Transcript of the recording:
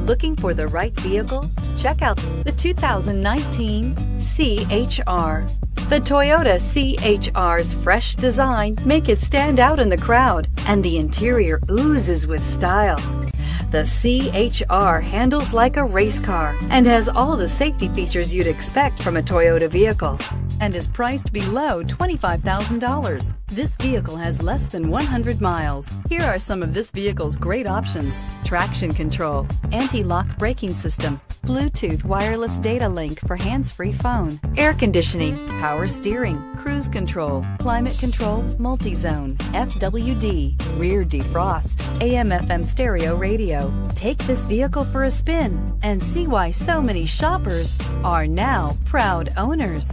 Looking for the right vehicle? Check out the 2019 CHR. The Toyota CHR's fresh design make it stand out in the crowd, and the interior oozes with style. The CHR handles like a race car and has all the safety features you'd expect from a Toyota vehicle and is priced below $25,000. This vehicle has less than 100 miles. Here are some of this vehicle's great options. Traction control, anti-lock braking system, Bluetooth wireless data link for hands-free phone, air conditioning, power steering, cruise control, climate control, multi-zone, FWD, rear defrost, AM FM stereo radio. Take this vehicle for a spin and see why so many shoppers are now proud owners.